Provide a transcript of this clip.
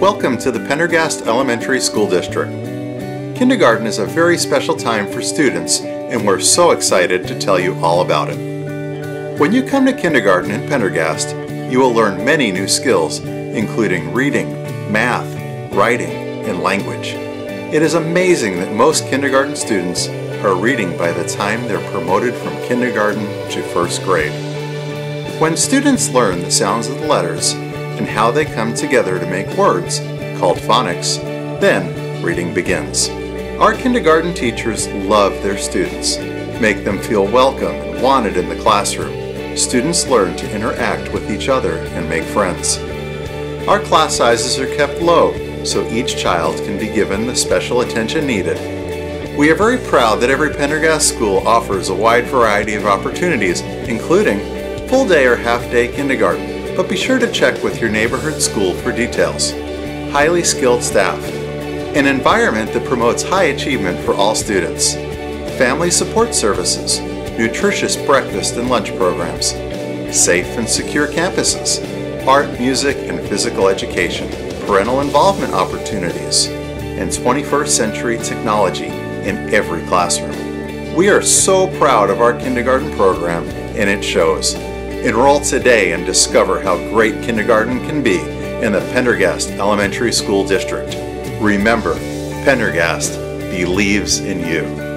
Welcome to the Pendergast Elementary School District. Kindergarten is a very special time for students, and we're so excited to tell you all about it. When you come to kindergarten in Pendergast, you will learn many new skills, including reading, math, writing, and language. It is amazing that most kindergarten students are reading by the time they're promoted from kindergarten to first grade. When students learn the sounds of the letters and how they come together to make words, called phonics, then reading begins. Our kindergarten teachers love their students, make them feel welcome and wanted in the classroom. Students learn to interact with each other and make friends. Our class sizes are kept low so each child can be given the special attention needed. We are very proud that every Pendergast school offers a wide variety of opportunities, including full day or half day kindergarten, but be sure to check with your neighborhood school for details. Highly skilled staff, an environment that promotes high achievement for all students, family support services, nutritious breakfast and lunch programs, safe and secure campuses, art, music, and physical education, parental involvement opportunities, and 21st century technology in every classroom. We are so proud of our kindergarten program, and it shows. Enroll today and discover how great kindergarten can be in the Pendergast Elementary School District. Remember, Pendergast believes in you.